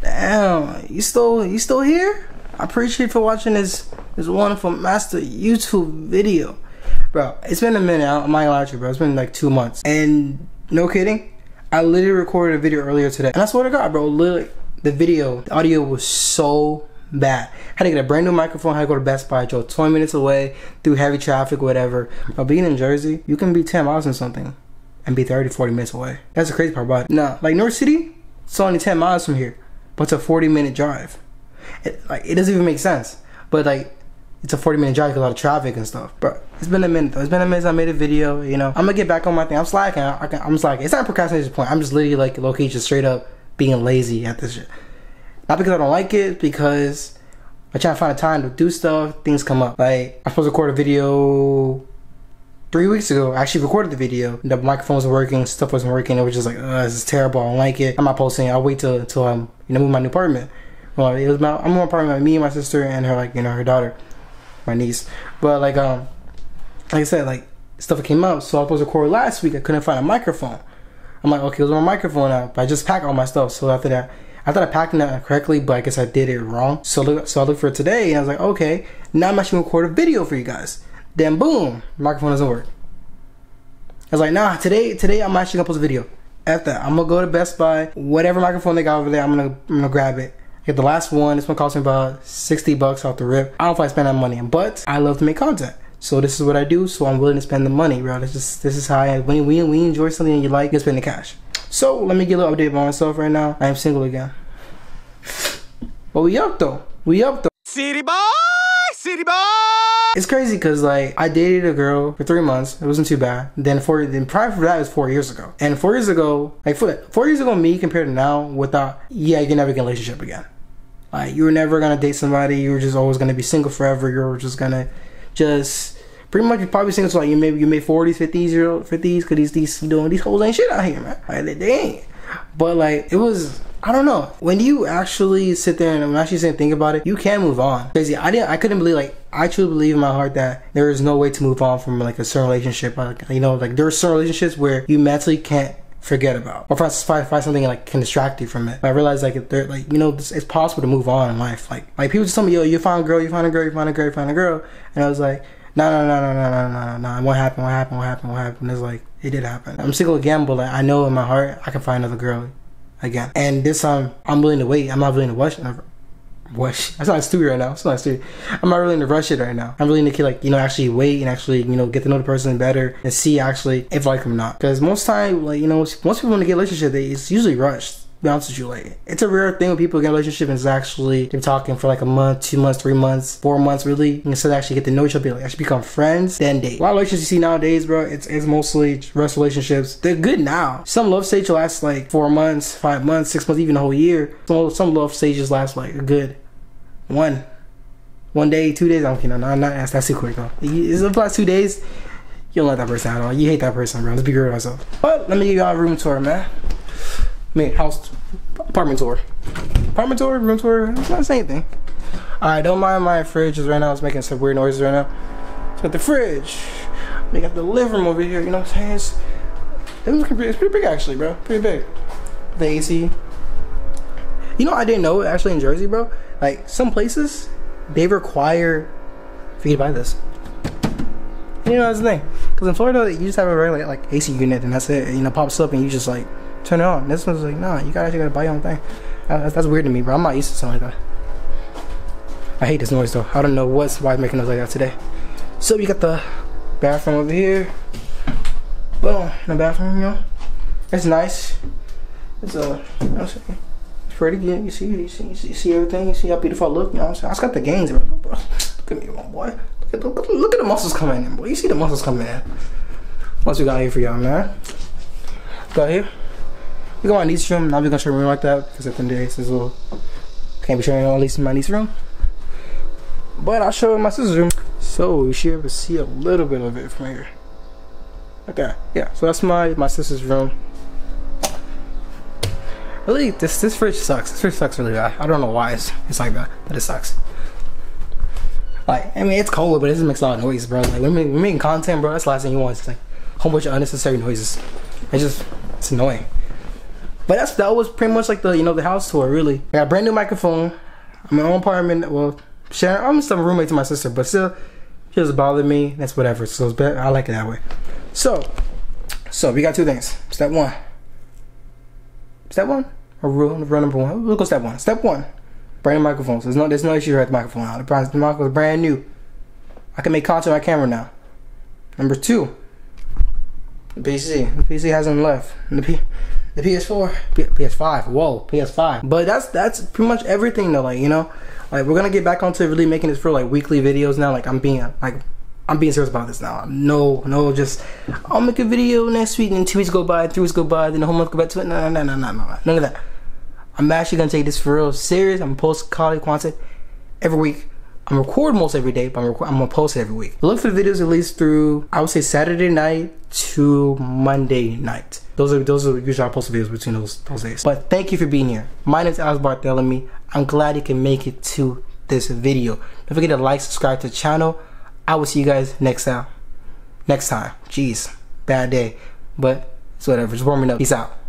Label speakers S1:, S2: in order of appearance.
S1: Damn, you still you still here? I appreciate you for watching this this wonderful master YouTube video. Bro, it's been a minute, I'm not gonna lie to you, bro. It's been like two months. And no kidding, I literally recorded a video earlier today. And I swear to God, bro, literally, the video, the audio was so bad. Had to get a brand new microphone, had to go to Best Buy, drove 20 minutes away through heavy traffic, whatever. But being in Jersey, you can be 10 miles and something and be 30, 40 minutes away. That's the crazy part about it. Nah, like North City, it's only 10 miles from here, but it's a 40 minute drive. It, like, it doesn't even make sense. But like, it's a 40 minute drive because a lot of traffic and stuff. But it's been a minute though. It's been a minute I made a video, you know. I'm gonna get back on my thing. I'm slacking. I, am slacking. It's not procrastination point. I'm just literally like low-key straight up being lazy at this shit. Not because I don't like it, because I try to find a time to do stuff. Things come up. Like I supposed to record a video three weeks ago. I actually recorded the video. The microphone wasn't working. Stuff wasn't working. It was just like, this is terrible. I don't like it. I'm not posting. I'll wait till until I'm you know move my new apartment. Well, it was my I'm in my apartment me and my sister and her like you know her daughter, my niece. But like um, like I said, like stuff came up. So I was supposed to record last week. I couldn't find a microphone. I'm like, okay, it was my microphone I just packed all my stuff. So after that, I thought I packed it correctly, but I guess I did it wrong. So look, so I looked for it today, and I was like, okay, now I'm actually gonna record a video for you guys. Then boom, microphone doesn't work. I was like, nah, today, today I'm actually gonna post a video. After that, I'm gonna go to Best Buy, whatever microphone they got over there, I'm gonna, I'm gonna grab it. Get the last one. This one cost me about 60 bucks off the rip. I don't know if I spend that money, but I love to make content. So this is what I do. So I'm willing to spend the money, bro. This is this is how I when we when you enjoy something and you like, you spend the cash. So let me get a little update about myself right now. I am single again. But we up though. We up though.
S2: City boy, city boy.
S1: It's crazy because like I dated a girl for three months. It wasn't too bad. Then four. Then prior to that was four years ago. And four years ago, like four, four years ago, me compared to now, without yeah, you can never get a relationship again. Like you were never gonna date somebody. You were just always gonna be single forever. You were just gonna just pretty much you probably single so like you maybe you made forties, fifties, year old fifties, cause these these you know these hoes ain't shit out here, man. Like they, they ain't. But like it was I don't know. When you actually sit there and I'm actually saying think about it, you can move on. Crazy. I didn't. I couldn't believe. Like I truly believe in my heart that there is no way to move on from like a certain relationship. Like you know, like there are certain relationships where you mentally can't forget about or find, find something like can distract you from it. But I realized like they're like you know it's, it's, possible to move on in life. Like like people just tell me yo you find a girl, you find a girl, you find a girl, you find a girl, and I was like no, no, no, no, no, no, no, no. What happened? What happened? What happened? What happened? It's like it did happen. I'm single again, but like I know in my heart I can find another girl again. And this time I'm willing to wait. I'm not willing to rush. Rush. That's not stupid right now. It's not stupid. I'm not willing to rush it right now. I'm willing to like you know actually wait and actually you know get to know the person better and see actually if like them or not. Because most time like you know once people want to get a relationship, they, it's usually rushed be honest with you, like it's a rare thing when people get a relationship and it's actually they're talking for like a month, two months, three months, four months, really. Instead of actually get to know each other, like actually become friends, then date. A lot of relationships you see nowadays, bro, it's it's mostly rest relationships. They're good now. Some love stage lasts like four months, five months, six months, even a whole year. Some some love stages last like a good one. One day, two days. I'm kidding. No, not that's, that's too quick though. It's last two days. You don't like that person at all. You hate that person, bro. Let's be real with myself. But let me give y'all a room tour, man. I mean, house, apartment tour. Apartment tour, room tour, it's not the same thing. Alright, don't mind my fridge right now. It's making some weird noises right now. It's got the fridge. We got the living room over here, you know what I'm saying? It's, it's pretty big actually, bro. Pretty big. The AC. You know, I didn't know actually in Jersey, bro. Like some places, they require for you to buy this. You know that's the thing. Because in Florida, you just have a regular like AC unit and that's it. You know, pops up and you just like turn it on. This one's like, nah, you gotta actually gotta buy your own thing. That's, that's weird to me, bro. I'm not used to something like that. I hate this noise though. I don't know what's why it's making noise like that today. So we got the bathroom over here. Boom, the bathroom, you know. It's nice. It's a, uh, you know it's pretty good. You see, you see, you see, you see everything. You see how beautiful I look. You know what I'm saying? I just got the gains, bro. Look at me, my boy. Look at, look, look at the muscles coming in, boy. You see the muscles coming in. What's we got here for y'all, man? Got here. We got my niece's room. Not gonna show room like that because at the end day, it's little can't be showing at least in my niece's room. But I'll show my sister's room. So you should be able to see a little bit of it from here. Okay, yeah. So that's my my sister's room. Really, this this fridge sucks. This fridge sucks really bad. I don't know why it's it's like that, but it sucks. Like, I mean, it's cold, but it just makes a lot of noise, bro. Like, when we're making content, bro, that's the last thing you want. It's like, a whole bunch of unnecessary noises. It's just it's annoying. But that's that was pretty much like the you know the house tour really. I got a brand new microphone. I'm in my own apartment. Well, sharing. I'm a roommate to my sister, but still, she doesn't bother me. That's whatever. So it's better. I like it that way. So, so we got two things. Step one. Step one or rule, rule number one. We'll go step one. Step one. Brand new microphones. There's no there's no issue at the microphone now. The is brand new. I can make content on my camera now. Number two. The PC. The PC hasn't left. The P the PS4, P- PS5. Whoa, PS5. But that's that's pretty much everything though. Like you know, like we're gonna get back onto really making this for like weekly videos now. Like I'm being like I'm being serious about this now. No, no, just I'll make a video next week, and two weeks go by, three weeks go by, then the whole month go back to it. No, no, no, no, no, no, none of that. I'm actually gonna take this for real serious. I'm gonna post quality content every week. I'm recording most every day, but I'm, I'm gonna post it every week. Look for videos at least through I would say Saturday night to Monday night. Those are those are usually I post videos between those those days. But thank you for being here. My name is Alex Barthelemy. I'm glad you can make it to this video. Don't forget to like, subscribe to the channel. I will see you guys next time. Next time. Jeez, bad day, but it's whatever. It's warming up. Peace out.